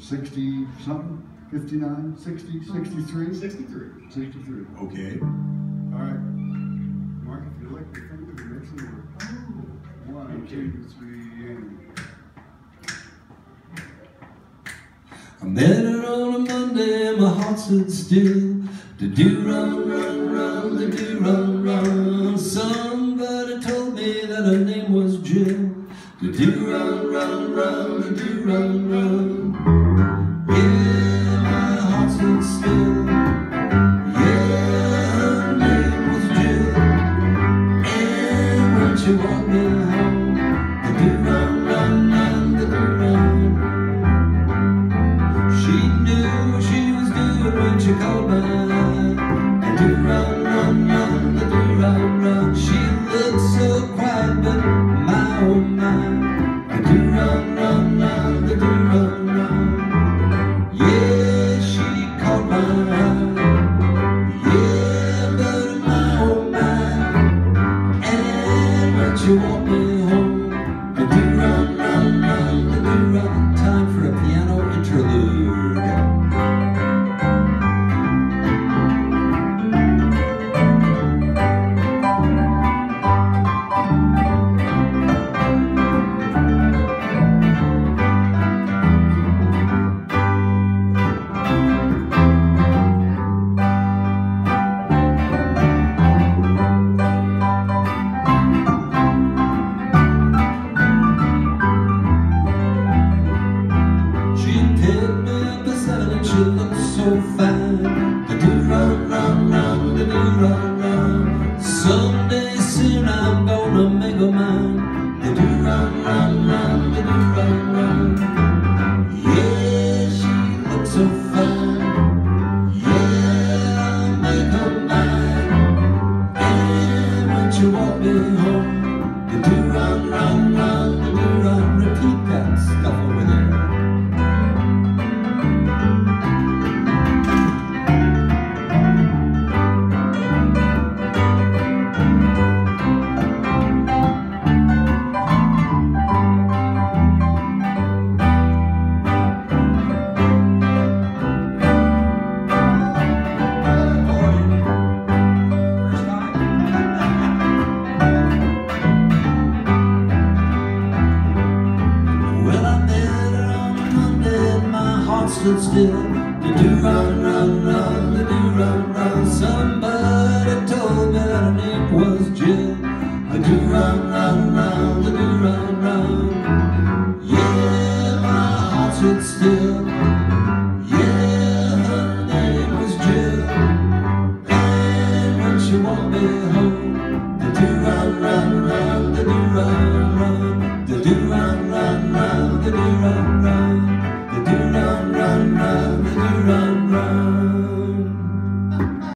60 something, 59, 60, 63? 63. 63. Okay. All right. Mark, if oh. you like your finger, the next one. One, two, three, and. I met her on a Monday and my heart stood still. The do run, run, run, the do run, run. Somebody told me that her name was Jill. The do run, run, run, do run, run. Yeah, my heart stood still. Yeah, her name was Jill. And when she walked me And when she she looked so fine. stood still. They do run, run, run, they do run, run. Somebody told me that her name was Jill. They do run, run, run, they do run, run. Yeah, my heart stood still. Yeah, her name was Jill. And when she walked me home, they do run, run, run, they do run, run. They do run, run, run, they do run, run. They do run, run.